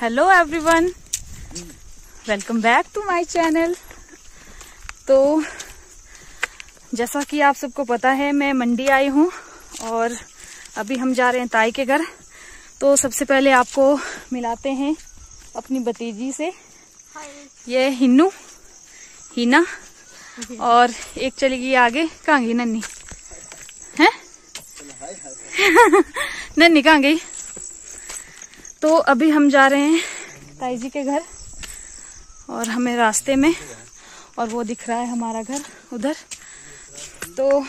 Hello everyone welcome back to my channel तो जैसा कि आप सबको पता है मैं मंडी आई हूँ और अभी हम जा रहे हैं ताई के घर। तो सबसे पहले आपको मिलाते हैं अपनी भतीजी से। ये हिन्नू हिना और एक चली गई आगे कहाँ गई नन्नी है नन्नी कहाँ गई तो अभी हम जा रहे हैं ताई जी के घर और हमें रास्ते में और वो दिख रहा है हमारा घर उधर। तो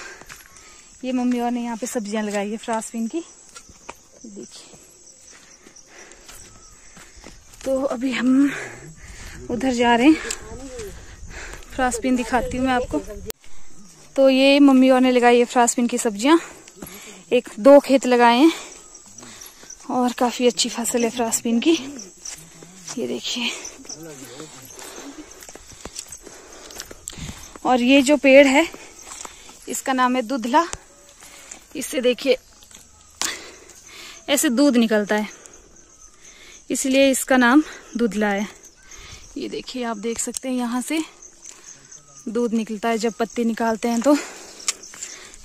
ये मम्मी और ने यहाँ पे सब्ज़ियाँ लगाई है फ्रासबीन की। देखिए। तो अभी हम उधर जा रहे हैं। फ्रासबीन दिखाती हूँ मैं आपको। तो ये मम्मी और ने लगाई है फ्रासबीन की सब्ज़ियाँ। एक दो खेत लगाए हैं। और काफ़ी अच्छी फ़सल है फ्रासबीन की। ये देखिए। और ये जो पेड़ है, इसका नाम है दूधला। इससे देखिए, ऐसे दूध निकलता है। इसलिए इसका नाम दूधला है। ये देखिए, आप देख सकते हैं यहाँ से दूध निकलता है जब पत्ती निकालते हैं तो।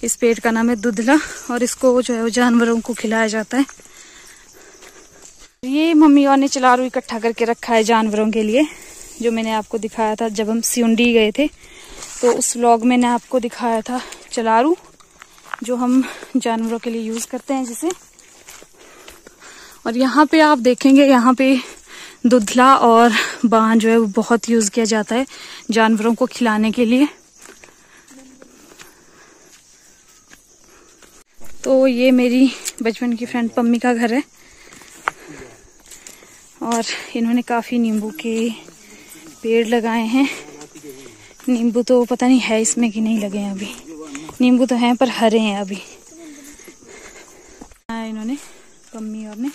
इस पेड़ का नाम है दूधला और इसको जो है वो जानवरों को खिलाया जाता है। ये मम्मी और ने चलारू इकट्ठा करके रखा है जानवरों के लिए, जो मैंने आपको दिखाया था जब हम सिउंडी गए थे। तो उस व्लॉग में ने आपको दिखाया था चलारू, जो हम जानवरों के लिए यूज़ करते हैं जिसे। और यहाँ पे आप देखेंगे, यहाँ पे दुधला और बाँध जो है वो बहुत यूज़ किया जाता है जानवरों को खिलाने के लिए। तो ये मेरी बचपन की फ्रेंड पम्मी का घर है। और इन्होंने काफ़ी नींबू के पेड़ लगाए हैं। नींबू तो पता नहीं है इसमें कि नहीं लगे हैं अभी। नींबू तो हैं, पर हरे हैं अभी। इन्होंने पम्मी और ने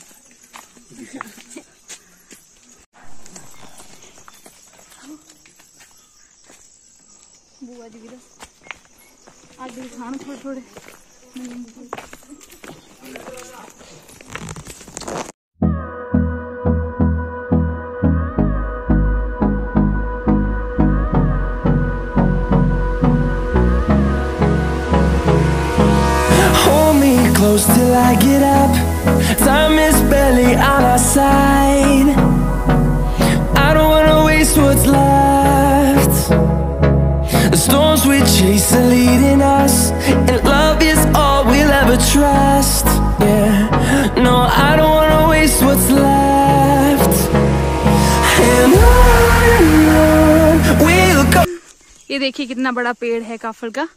बुआ जी भी आगे खान थोड़े थोड़े on our side. I don't wanna waste what's left. The storms we chase are leading us, and love is all we'll ever trust. Yeah, no, I don't wanna waste what's left. And on and on we'll go. ये देखिए कितना बड़ा पेड़ है काफल का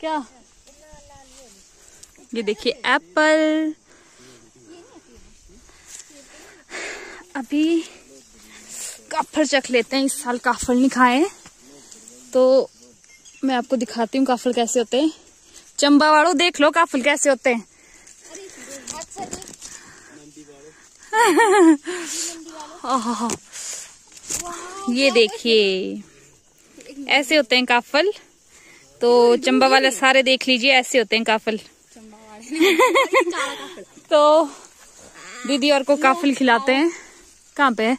क्या ये देखिए एप्पल अभी काफल चख लेते हैं, इस साल काफल नहीं खाए तो मैं आपको दिखाती हूँ काफल कैसे होते हैं। चंबा वालों, देख लो काफल कैसे होते हैं। ये देखिए, ऐसे होते हैं काफल। तो चंबा वाले सारे देख लीजिए, ऐसे होते हैं काफल। तो दीदी और को काफिल खिलाते हैं। कहाँ पे है?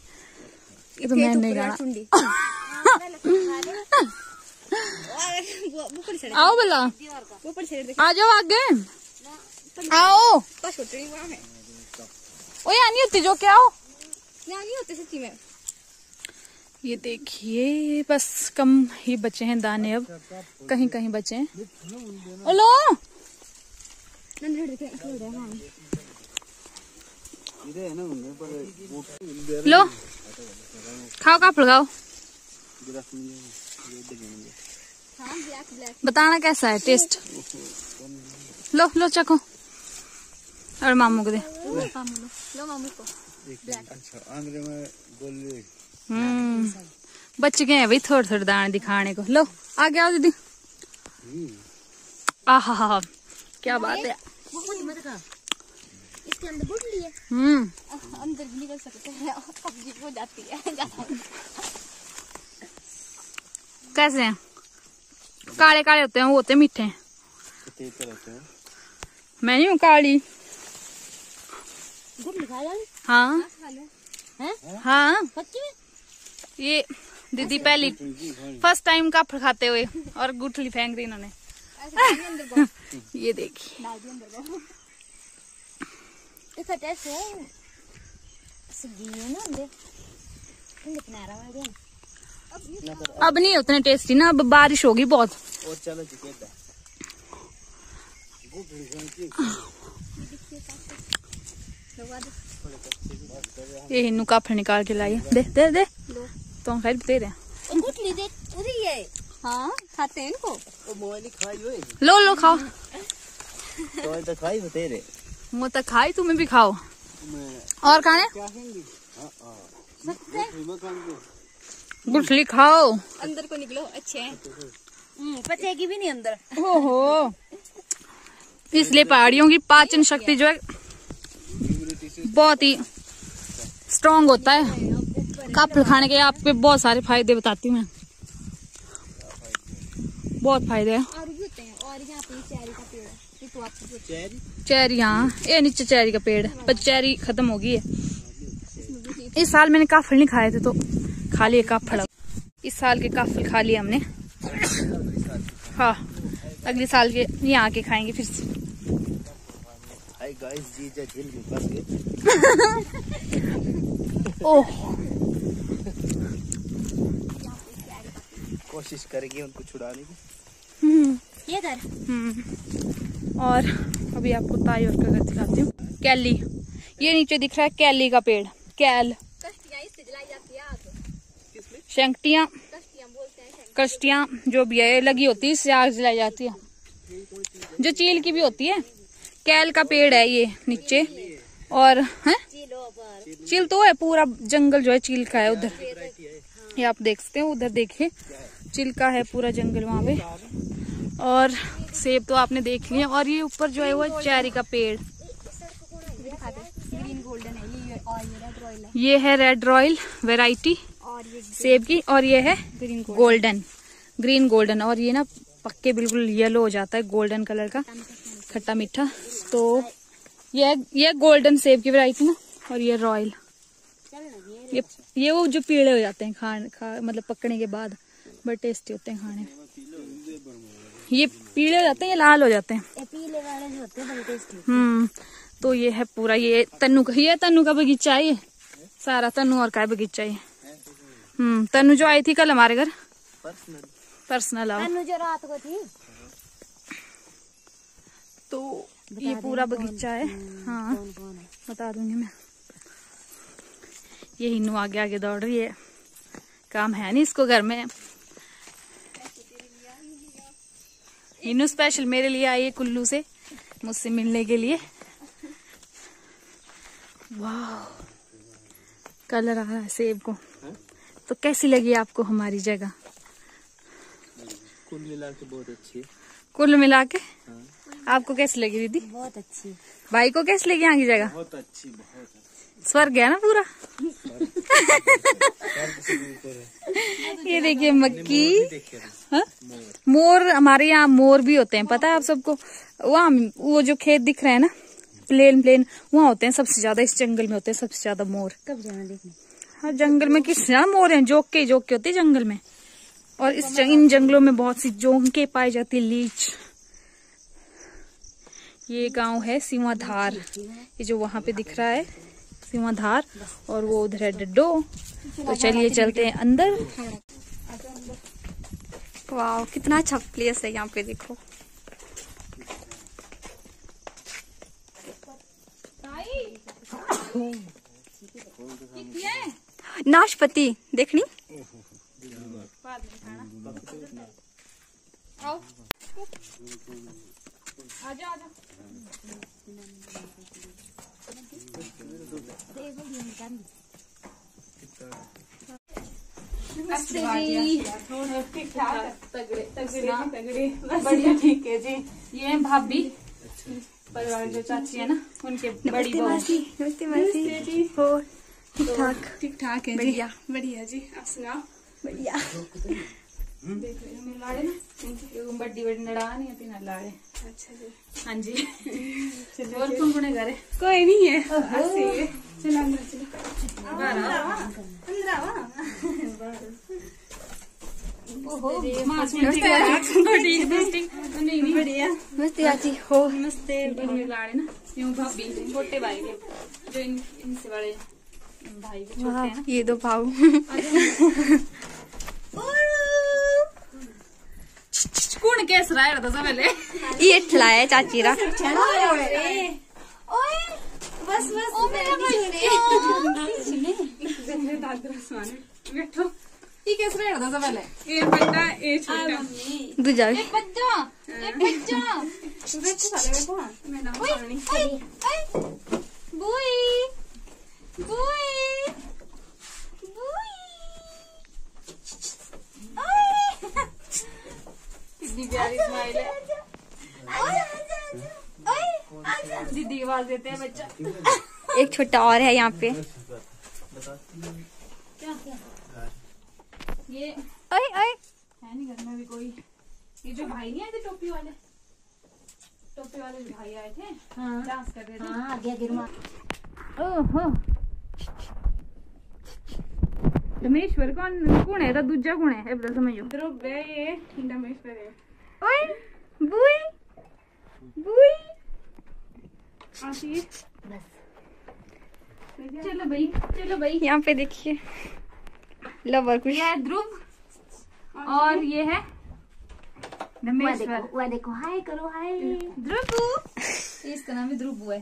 ये तो मैं नहीं गाना। आओ भला। आ जाओ आगे। आओ। ओ यहाँ नहीं होती जो क्या आओ ये देखिए बस कम ही बचे हैं दाने अब। कहीं कहीं बचे हैं। हेलो लो। खाओ का फड़गाओ बताना कैसा है टेस्ट लो लो, चखो। और मामू को दे। हम्म बच गए हैं भाई थोड़े थोड़े दाने दिखाने को। लो, आ गया दीदी। आहा हा क्या बात है। इसके अंदर बुढ़ली है हम्म। अंदर भी निकल सकते हैं। कब्जी हो जाती है। कैसे हैं? काले काले होते हैं वो होते हैं मीठे। मैं नहीं हूँ काली। हाँ। खा लो। हैं? हाँ। ये दीदी पहली फ़र्स्ट टाइम काफड़ खाते हुए और गुठली फेंक दी इन्होंने। ये देखिए। दिया अब नहीं उतने टेस्टी ना अब बारिश होगी बहुत। और चलो ये हिन्नू काफड़ निकाल के लाई है। दे दे। दे तो खैर दे रहे हैं। ही है हाँ खाते हैं इनको होए लो लो खाओ। तो तो खाई हो तेरे। मुँह तक खाई तुम्हें भी खाओ। और खाने? हाँ हाँ। हैं? गुठली खाओ। अंदर को निकलो अच्छे हैं। हम्म, पचेगी भी नहीं अंदर। ओहो। इसलिए पहाड़ियों की पाचन शक्ति जो है बहुत ही स्ट्रांग होता है। काफड़ खाने के आपके बहुत सारे फ़ायदे बताती हूँ मैं। बहुत फ़ायदे हैं। और भी होते हैं और यहाँ पे चेरी का पेड़ है। ये तो आपको कुछ चेरी चेरी? हाँ ये नीचे चेरी का पेड़ है पर चेरी खत्म हो गई है। इस साल मैंने काफल नहीं खाए थे तो खा लिए काफल इस साल के काफल खा लिए हमने। हाँ अगले साल के यहाँ आके खाएँगे फिर से। ओह। कोशिश करेंगे उनको छुड़ाने की। ये कर हम्म। और अभी आपको ताई और का दिखाती हूँ। कैली। ये नीचे दिख रहा है कैली का पेड़। कैल। कश्तियाँ इससे जलाई जाती है आग। शंकटियाँ कश्तियाँ बोलते हैं कश्तियाँ जो भी है लगी होती है इससे आग जलाई जाती है। जो चील की भी होती है। कैल का पेड़ है ये नीचे। और है? चील तो है पूरा जंगल जो है चील का है उधर। ये आप देख सकते हो उधर देखिए। चील का है पूरा जंगल वहाँ पे। और सेब तो आपने देख लिया और ये ऊपर जो है वो चेरी का पेड़। ये है रेड रॉयल वेराइटी सेब की और ये है ग्रीन गोल्डन ग्रीन गोल्डन और ये ना पक्के बिल्कुल येलो हो जाता है गोल्डन कलर का, खट्टा मीठा। तो ये ये गोल्डन सेब की वैरायटी ना, और ये रॉयल ये ये वो जो पीले हो जाते हैं खाने, खा मतलब पकने के बाद। बड़े टेस्टी होते हैं खाने। में ये पीले हो जाते हैं ये लाल हो जाते हैं? पीले वाले जो होते हैं बड़े टेस्टी हम्म तो ये है पूरा ये तन्नू का ये तन्नू का बगीचा है सारा तन्नू और का बगीचा ये? हम्म तन्नू जो आई थी कल हमारे घर? पर्सनल। पर्सनल आओ। तनु जो रात को थी। तो ये पूरा बगीचा है। हाँ कौन कौन है? बता दूँगी मैं। ये हिन्नू आगे आगे दौड़ रही है। काम है नहीं इसको घर में। हिन्नू स्पेशल मेरे लिए आई है कुल्लू से मुझसे मिलने के लिए। वाह कलर आ रहा है सेब को। है? तो कैसी लगी आपको हमारी जगह? कुल मिला के बहुत अच्छी है। कुल मिला के? हाँ। आपको कैसी लगी दीदी? बहुत अच्छी भाई को कैसी लगी यहाँ की जगह? बहुत अच्छी बहुत अच्छी। स्वर्ग है ना पूरा? ये देखिए मक्की हाँ? मोर हमारे यहाँ मोर भी होते हैं पता है आप सबको? वहाँ वो जो खेत दिख रहे हैं ना प्लेन प्लेन वहाँ होते हैं सबसे ज़्यादा इस जंगल में होते हैं सबसे ज़्यादा मोर। कब जाना देखने? हाँ जंगल में किस ज़्यादा मोर हैं जोक के जोक के होते हैं जंगल में। और इस जंग, इन जंगलों में बहुत सी जोंके पाई जाती है लीच। ये गाँव है सीमाधार ये जो वहाँ पे दिख रहा है सीमाधार और वो उधर है डड्डो। तो चलिए चलते हैं अंदर। वाह, कितना अच्छा प्लेस है यहाँ पे देखो। नाशपति, देखनी? बढ़िया ठीक है जी ये भाभी परिवार जो चाची है ना उनके बड़ी बहू नमस्ते मासी। हो ठीक ठाक ठीक ठाक है बढ़िया। बढ़िया जी। आप सुनाओ। बढ़िया। देख रहे हो मेरे लाड़े बड़ी बड़ी नड़ा नहीं आती लाड़े। अच्छा जी। हाँ जी। और कौन कौन है कोई नहीं है। चलो अंदर चलो। अंदर आवा नहीं नहीं बढ़िया। मस्ती आती। हो। नमस्ते लाड़े ना। यूँ भाभी छोटे भाई के जो इन इनसे बड़े भाई हैं ये दो भाव। कौन कैस रहा है पहले। ये खिलाया चाची रा। बस बस ओ मेरा बैठो ये कैस रहा था पहले। ये बड़ा ये छोटा। दूजा एक बच्चा एक बच्चा। बैठो सारे बैठो मैं ना पानी बुई बुई। कितनी प्यारी स्माइल है। दीदी की आवाज़ देते हैं बच्चा। एक छोटा और है यहाँ पे। ये ओए ओए। है नहीं घर में भी कोई। ये जो भाई नहीं आए थे टोपी वाले? टोपी वाले जो भाई आए थे? डांस कर रहे थे। हाँ आगे गिरमा ओहो। रमेश्वर कौन? कौन है? तो दूजा कौन है? ये बता समझो। ध्रुव है ये डमेश्वर है। ओए बुई बुई। आती चलो भाई चलो भाई। यहाँ पे देखिए। लवर कुछ ये है ध्रुव और ये है वह देखो हाय करो हाय। ध्रुव। इसका नाम भी ध्रुव है।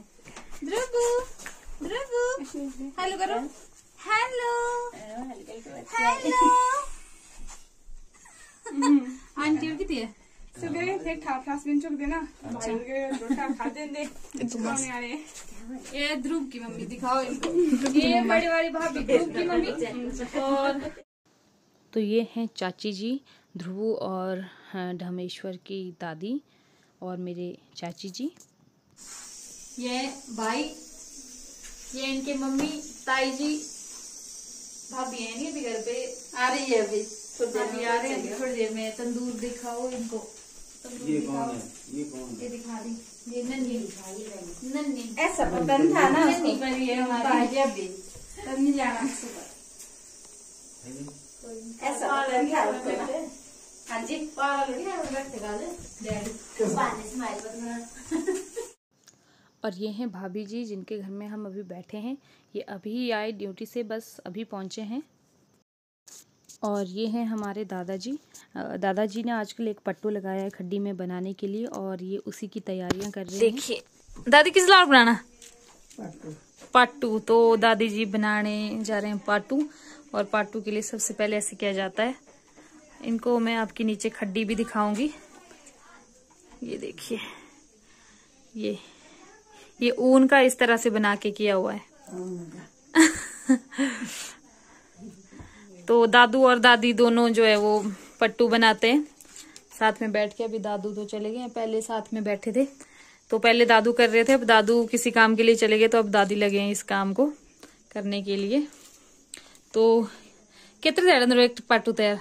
ध्रुव ध्रुव। हेलो करो। हेलो हेलो आंटी और कितनी है सुबह थे ठा फ्लास बिन चुक देना भाई के रोटा खा देंगे कौन आ रहे ये ध्रुव की मम्मी दिखाओ इनको ये बड़ी वाली भाभी ध्रुव की मम्मी और तो ये हैं चाची जी ध्रुव और ढमेश्वर की दादी और मेरे चाची जी। ये भाई ये इनके मम्मी ताई जी। भाभी है नहीं अभी घर पे? आ रही है अभी। थोड़ी देर में आ रहे हैं थोड़ी देर में। तंदूर दिखाओ इनको। ये कौन है? ये कौन है? ये दिखा दी ये नन्ही। नन्ही। ऐसा पता नहीं था ना नन्ही पर ये हमारी। अभी। तब नहीं जाना ऐसा पता नहीं था उसको हाँ। जी। पारा लोड़ी है रखते गाले डैडी और ये हैं भाभी जी जिनके घर में हम अभी बैठे हैं। ये अभी आए ड्यूटी से बस अभी पहुँचे हैं। और ये हैं हमारे दादाजी। दादाजी ने आजकल एक पट्टू लगाया है खड्डी में बनाने के लिए और ये उसी की तैयारियाँ कर रहे हैं। देखिए दादी किस लाड़ बनाना? पाटू तो दादी जी बनाने जा रहे हैं पाटू और पाटू के लिए सबसे पहले ऐसे किया जाता है। इनको मैं आपके नीचे खड्डी भी दिखाऊँगी। ये देखिए ये। ये ऊन का इस तरह से बना के किया हुआ है। तो दादू और दादी दोनों जो है वो पट्टू बनाते हैं। साथ में बैठ के अभी दादू तो चले गए पहले साथ में बैठे थे। तो पहले दादू कर रहे थे, अब दादू किसी काम के लिए चले गए तो अब दादी लगे हैं इस काम को करने के लिए। तो कितने तैयार अंदर एक पाटू तैयार।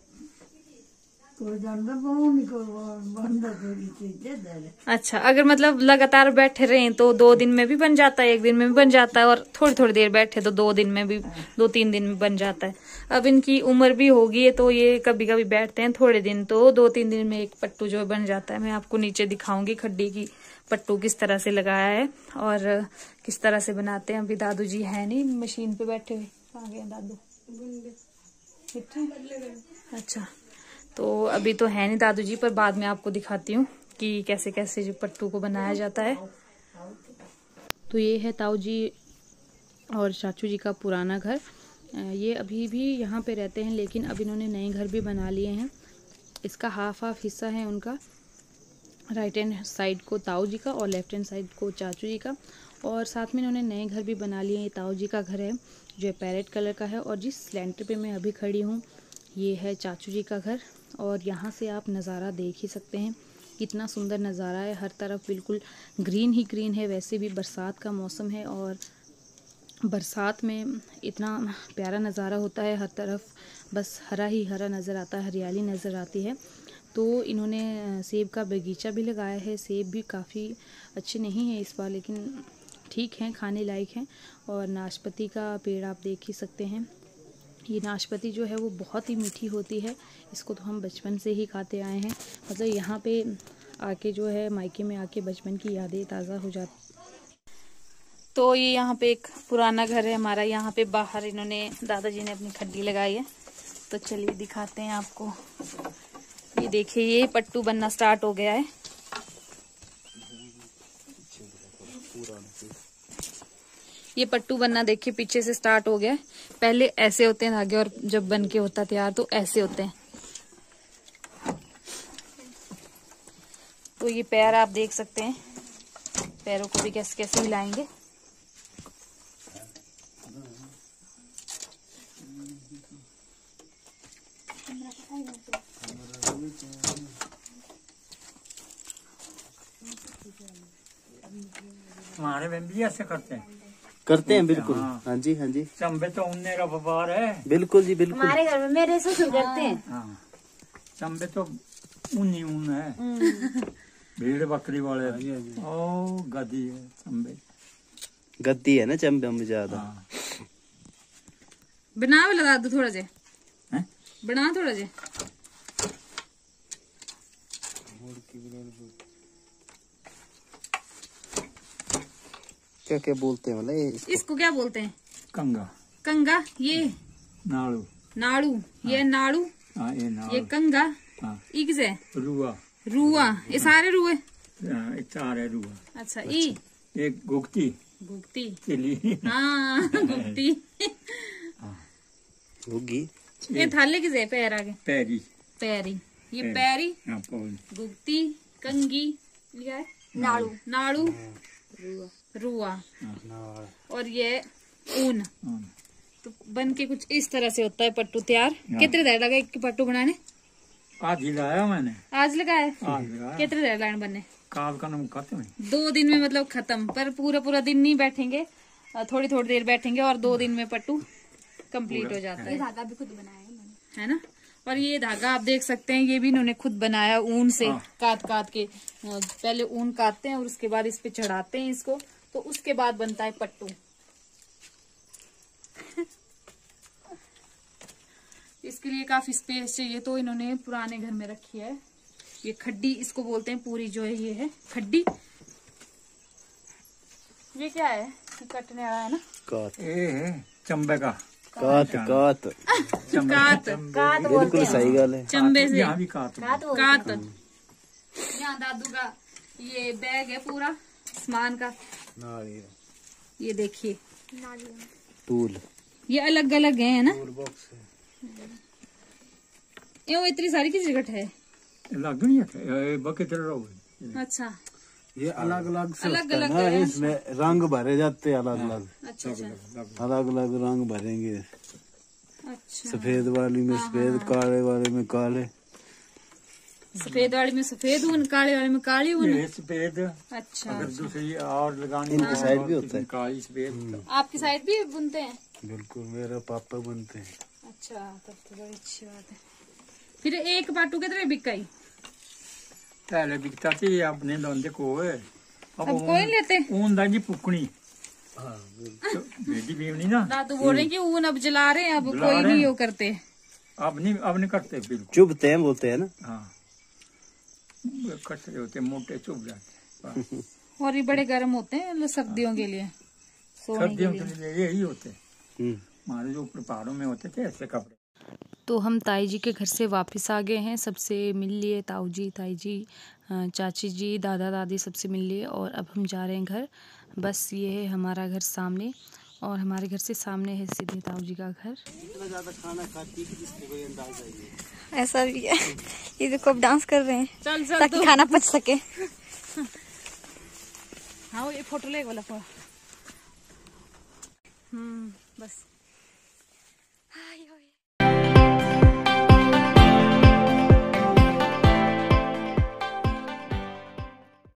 अच्छा अगर मतलब लगातार बैठे रहे तो दो दिन में भी बन जाता है एक दिन में भी बन जाता है और थोड़ी थोड़ी देर बैठे तो दो दिन में भी दो तीन दिन में बन जाता है। अब इनकी उम्र भी होगी तो ये कभी कभी बैठते हैं थोड़े दिन तो दो तीन दिन में एक पट्टू जो बन जाता है। मैं आपको नीचे दिखाऊँगी खड्डी की पट्टू किस तरह से लगाया है और किस तरह से बनाते हैं। अभी दादू जी है नहीं मशीन पे बैठे हुए। आ गए दादू। अच्छा। तो अभी तो है नहीं दादू जी पर बाद में आपको दिखाती हूँ कि कैसे कैसे जो पट्टू को बनाया जाता है। तो ये है ताऊ जी और चाचू जी का पुराना घर। ये अभी भी यहाँ पे रहते हैं, लेकिन अब इन्होंने नए घर भी बना लिए हैं। इसका हाफ़ हाफ़ हिस्सा है उनका, राइट हैंड साइड को ताऊ जी का और लेफ़्ट हैंड साइड को चाचू जी का। और साथ में इन्होंने नए घर भी बना लिए हैं। ये ताऊ जी का घर है, जो पैरेट कलर का है। और जिस लेंटर पे मैं अभी खड़ी हूँ, ये है चाचू जी का घर। और यहाँ से आप नज़ारा देख ही सकते हैं। कितना सुंदर नज़ारा है। हर तरफ़ बिल्कुल ग्रीन ही ग्रीन है। वैसे भी बरसात का मौसम है और बरसात में इतना प्यारा नज़ारा होता है। हर तरफ़ बस हरा ही हरा नज़र आता है, हरियाली नज़र आती है। तो इन्होंने सेब का बगीचा भी लगाया है। सेब भी काफ़ी अच्छे नहीं हैं इस बार, लेकिन ठीक हैं, खाने लायक हैं और नाशपाती का पेड़ आप देख ही सकते हैं। ये नाशपाती जो है वो बहुत ही मीठी होती है। इसको तो हम बचपन से ही खाते आए हैं। मतलब यहाँ पे आके जो है, मायके में आके बचपन की यादें ताज़ा हो जाती तो ये यहाँ पे एक पुराना घर है हमारा। यहाँ पे बाहर इन्होंने, दादाजी ने अपनी खड्डी लगाई है। तो चलिए दिखाते हैं आपको। ये देखिए, ये पट्टू बनना स्टार्ट हो गया है। ये पट्टू बनना देखिए, पीछे से स्टार्ट हो गया पहले ऐसे होते हैं धागे और जब बन के होता तैयार तो ऐसे होते हैं। तो ये पैर आप देख सकते हैं। पैरों को भी कैसे कैसे हिलाएँगे। हमारे में भी ऐसे करते हैं। करते हैं बिल्कुल। हाँ। हाँ जी हाँ जी। चंबे तो उन्ने का व्यापार है। बिल्कुल जी बिल्कुल। हमारे घर में मेरे ससुर करते हैं। हाँ चंबे तो ऊन ही। ऊन है भेड़ बकरी वाले। ओ गदी है चंबे। गद्दी है ना चंबे में ज़्यादा। हाँ। बना भी लगा दो थोड़ा जे। बना थोड़ा जे। क्या क्या बोलते हैं मतलब ये इसको क्या बोलते हैं? कंगा। कंगा ये। नाड़ू। नाड़ू ये नाड़ू। हाँ ये ये कंगा। हाँ। ई किसे रुआ। रुआ। ये सारे रुए? हाँ, है रुआ। अच्छा ई। एक गुगती गुप्ती चिली हाँ गुप्ती होगी। ये थाले किसे पैर आगे। पैरी। पैरी। ये पैरी। हाँ पौल कंगी। ये क्या है? नाड़ू। नाड़ू। रुआ। और ये ऊन। हाँ। तो बन के कुछ इस तरह से होता है पट्टू तैयार। हाँ। कितने देर लगा एक पट्टू बनाने? आज ही लाया मैंने। आज लगाया कितने देर लाइन बनने? हैं। दो दिन में मतलब खत्म पर पूरा पूरा दिन नहीं बैठेंगे। थोड़ी थोड़ी देर बैठेंगे और दो दिन में पट्टू कंप्लीट हो जाता है। धागा भी खुद बनाया है मैंने। ना? और ये धागा आप देख सकते हैं ये भी इन्होंने खुद बनाया ऊन से हाँ। काट काट के पहले ऊन काटते हैं और उसके बाद इस पे चढ़ाते हैं इसको। तो उसके बाद बनता है पट्टू। इसके लिए काफ़ी स्पेस चाहिए तो इन्होंने पुराने घर में रखी है। ये खड्डी इसको बोलते हैं पूरी जो है ये है खड्डी। ये क्या है? कटने वाला है ना? कात। ये चंबे का। कात कात। चंबे। कात कात बिल्कुल सही गल है। चंबे से। यहाँ भी कात कात बोलते कात यहाँ दादू का ये बैग है पूरा सामान का। ये देखिए। टूल। ये अलग अलग है है ना? ये वो इतनी सारी किस जगह है? लग नहीं है बकेट रहो अच्छा। ये अलग अलग से अलग अलग है ना? इसमें रंग भरे जाते हैं अलग अलग अच्छा अच्छा। अलग अलग रंग भरेंगे। अच्छा। सफ़ेद वाली में सफ़ेद काले वाले में काले। सफ़ेद वाली में सफ़ेद ऊन काले वाले में काली ऊन सफ़ेद। अच्छा। अगर दूसरी और लगानी इनकी साइड भी होता है। काली सफ़ेद। आपकी साइड भी बुनते हैं? बिल्कुल मेरे पापा बनते हैं। अच्छा तब तो बड़ी अच्छी बात है। फिर एक पाटू कितने बिकाई? पहले बिकता थी अपने धंधे को अब कोई लेते। ऊन दा जी पुकनी तो बेटी बीवनी ना। दादू बोल रहे हैं कि ऊन अब जला रहे हैं अब कोई नहीं वो करते। अब नहीं अब नहीं करते बिल्कुल। चुभते हैं बोलते हैं ना। हाँ। वो कटरे होते मोटे चुभ जाते बस। और ये बड़े गर्म होते हैं मतलब सर्दियों के लिए सर्दियों के लिए यही होते हम्म। हमारे जो ऊपर पहाड़ों में होते थे ऐसे कपड़े। तो हम ताई जी के घर से वापस आ गए हैं सबसे मिल लिए ताऊ जी ताई जी चाची जी दादा दादी सबसे मिल लिए और अब हम जा रहे हैं घर। बस ये है हमारा घर सामने। और हमारे घर से सामने है सीधे ताऊ जी का घर। इतना ज़्यादा खाना खाती कि कोई अंदाज़ा ऐसा भी है। ये देखो अब डांस कर रहे हैं। चल चल ताकि खाना पच सके। हाँ ये फ़ोटो ले वाला हम्म बस। हाँ